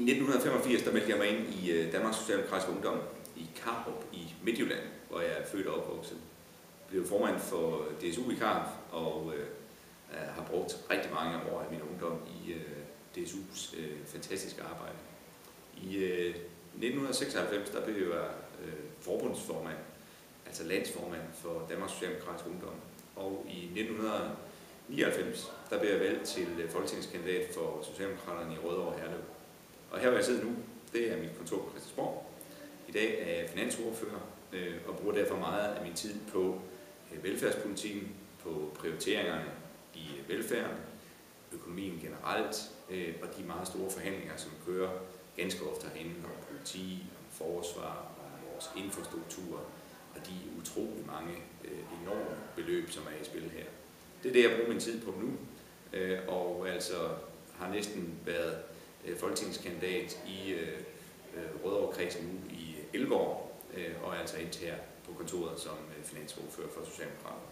1985 der meldte jeg mig ind i øh, Danmarks Socialdemokratiske Ungdom i Karup i Midtjylland, hvor jeg er født og opvokset. Jeg blev formand for øh, DSU i Karup og øh, har brugt rigtig mange år af min ungdom i øh, DSU's øh, fantastiske arbejde. I øh, 1996 der blev jeg øh, forbundsformand, altså landsformand for Danmarks Socialdemokratiske Ungdom. Og i 1999 der blev jeg valgt til øh, folketingskandidat for Socialdemokraterne i Rødovre Herlev. Og her hvor jeg sidder nu, det er mit kontor på Christiansborg. I dag er jeg finansordfører øh, og bruger derfor meget af min tid på øh, velfærdspolitikken, på prioriteringerne i øh, velfærden, økonomien generelt øh, og de meget store forhandlinger, som kører ganske ofte herinde om politi, om forsvar, om vores infrastruktur og de utrolig mange øh, enorme beløb, som er i spil her. Det er det, jeg bruger min tid på nu, og altså har næsten været Øh, folketingskandidat i øh, øh, Rødovre-kredsen nu i 11 år, øh, og er altså ind her på kontoret som finansordfører for Socialdemokraterne.